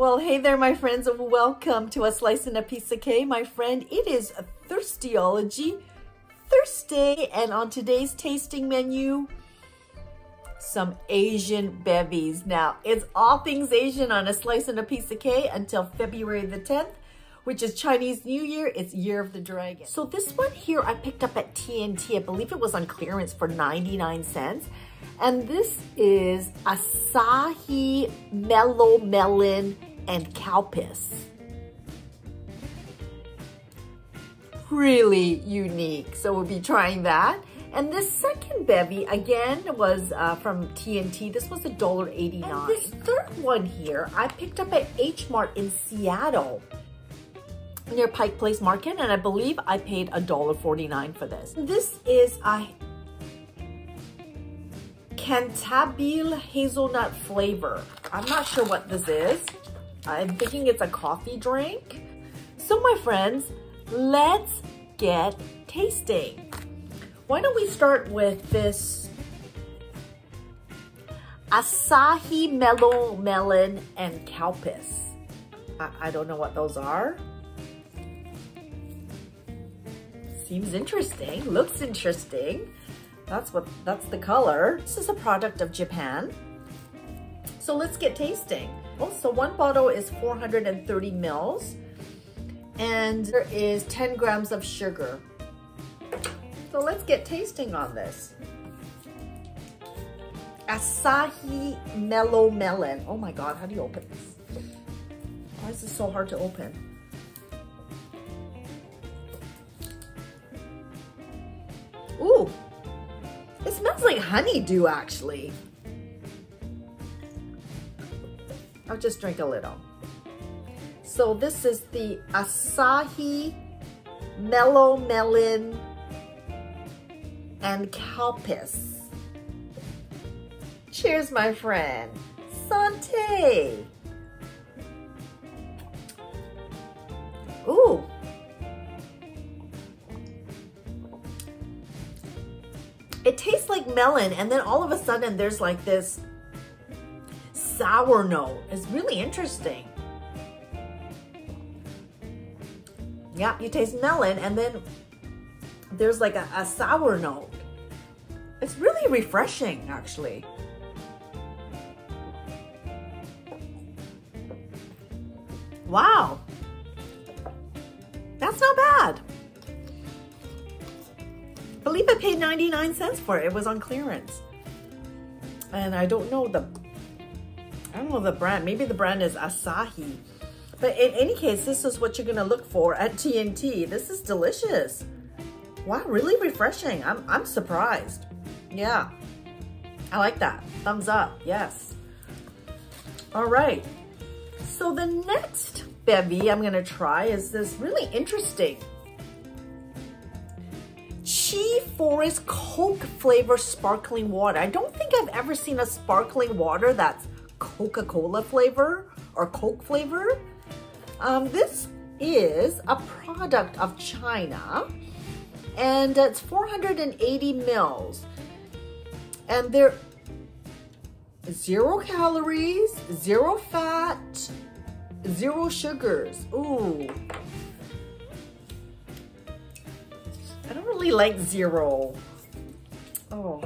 Well, hey there, my friends. And welcome to A Slice and a Piece of Cake. My friend, it is Thirstyology Thursday. And on today's tasting menu, some Asian bevies. Now, it's all things Asian on A Slice and a Piece of Cake until February the 10th, which is Chinese New Year. It's Year of the Dragon. So this one here I picked up at T&T. I believe it was on clearance for 99 cents. And this is Asahi Mellow Melon and Calpis. Really unique. So we'll be trying that. And this second bevy, again, was uh, from T&T. This was $1.89. And this third one here, I picked up at H-Mart in Seattle near Pike Place Market, and I believe I paid $1.49 for this. This is a Cantabile hazelnut flavor. I'm not sure what this is. I'm thinking it's a coffee drink. So my friends, let's get tasting. Why don't we start with this Asahi Mellow Melon and Calpis. I, I don't know what those are. Seems interesting, looks interesting. That's what, that's the color. This is a product of Japan. So let's get tasting. Well, so one bottle is 430 mils and there is 10 grams of sugar. So let's get tasting on this. Asahi Mellow Melon. Oh my God, how do you open this? Why is this so hard to open? Ooh, it smells like honeydew actually. I'll just drink a little. So this is the Asahi Mellow Melon and Calpis. Cheers, my friend. Santé. Ooh. It tastes like melon and then all of a sudden there's like this sour note. It's really interesting. Yeah, you taste melon and then there's like a, a sour note. It's really refreshing, actually. Wow. That's not bad. I believe I paid 99 cents for it. It was on clearance. And I don't know the don't know the brand. Maybe the brand is Asahi. But in any case, this is what you're to look for at T&T. This is delicious. Wow, really refreshing. I'm, I'm surprised. Yeah, I like that. Thumbs up, yes. All right, so the next bevy I'm gonna try is this really interesting Chi Forest Coke flavor sparkling water. I don't think I've ever seen a sparkling water that's Coca-Cola flavor or Coke flavor. Um, this is a product of China and it's 480 mils. And they're zero calories, zero fat, zero sugars. Ooh. I don't really like zero. Oh,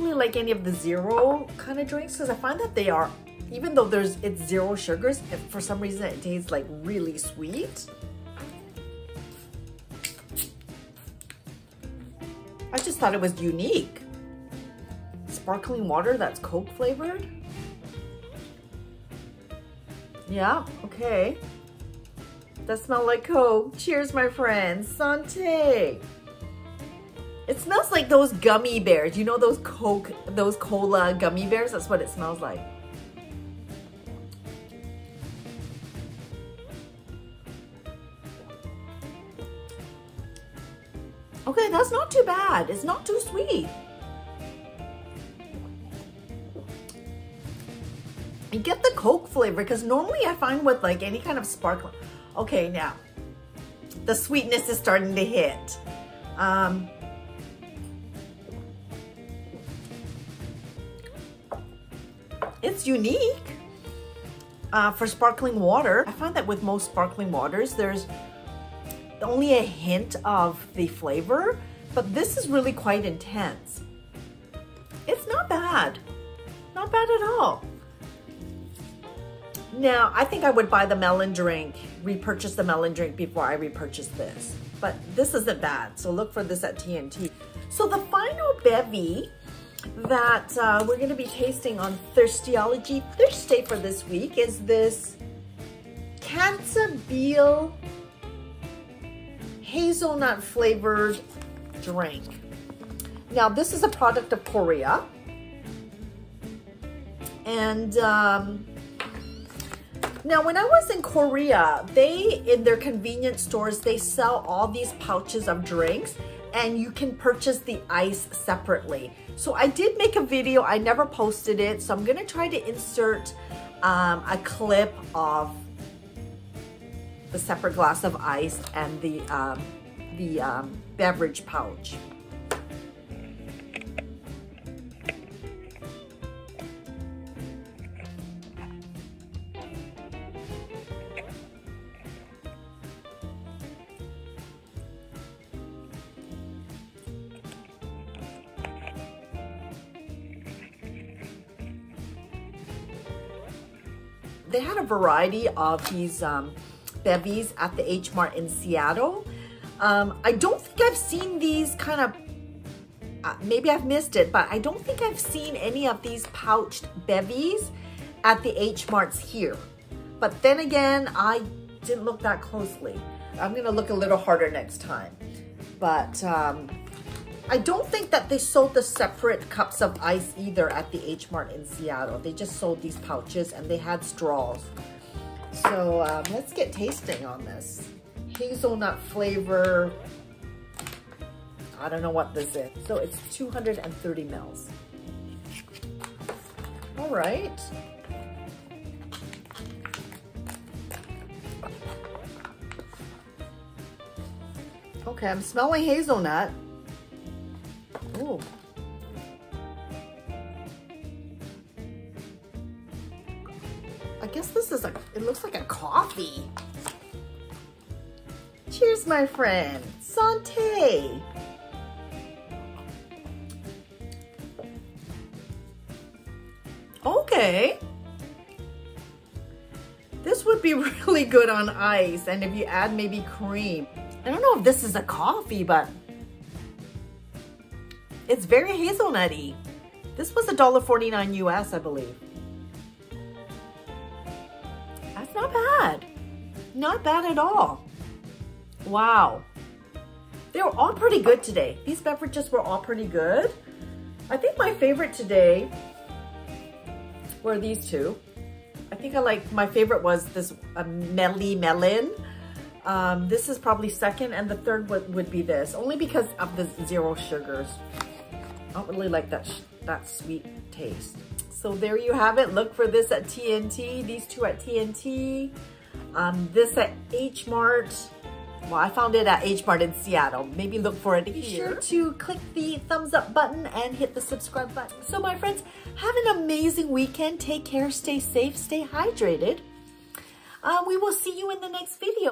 Like any of the zero kind of drinks because I find that they are, even though there's it's zero sugars, for some reason it tastes like really sweet. I just thought it was unique. Sparkling water that's Coke flavored. Yeah, okay. That smell like Coke. Cheers, my friends. Santé. It smells like those gummy bears. You know those Coke, those cola gummy bears? That's what it smells like. Okay, that's not too bad. It's not too sweet. You get the Coke flavor because normally I find with like any kind of sparkling. Okay, now the sweetness is starting to hit. Um, it's unique. uh, for sparkling water. I find that with most sparkling waters, there's only a hint of the flavor, but this is really quite intense. It's not bad. Not bad at all. Now, I think I would buy the melon drink, repurchase the melon drink before I repurchase this. But this isn't bad, so look for this at T&T. So the final bevy that uh, we're gonna be tasting on Thirstyology Thursday for this week is this Cantabile hazelnut flavored drink. Now this is a product of Korea. And um, now when I was in Korea, they, in their convenience stores, they sell all these pouches of drinks and you can purchase the ice separately. So I did make a video, I never posted it, so I'm gonna try to insert um, a clip of the separate glass of ice and the, um, the um, beverage pouch. They had a variety of these um, bevies at the H Mart in Seattle. Um, I don't think I've seen these kind of, uh, maybe I've missed it, but I don't think I've seen any of these pouched bevies at the H Marts here. But then again, I didn't look that closely. I'm gonna look a little harder next time. But um, I don't think that they sold the separate cups of ice either at the H Mart in Seattle. They just sold these pouches and they had straws. So um, let's get tasting on this. Hazelnut flavor. I don't know what this is. So it's 230 mils. All right. Okay, I'm smelling hazelnut. I guess this is a, it looks like a coffee. Cheers, my friend. Santé. Okay. This would be really good on ice and if you add maybe cream. I don't know if this is a coffee, but it's very hazelnutty. This was $1.49 US, I believe. That's not bad. Not bad at all. Wow. They were all pretty good today. These beverages were all pretty good. I think my favorite today were these two. I think I like, my favorite was this uh, Melly Melon. Um, this is probably second and the third would, would be this, only because of the zero sugars. I don't really like that, that sweet taste. So there you have it. Look for this at T&T, these two at T&T, um, this at H Mart. Well, I found it at H Mart in Seattle. Maybe look for it Be here. sure to click the thumbs up button and hit the subscribe button. So my friends, have an amazing weekend. Take care, stay safe, stay hydrated. Um, we will see you in the next video.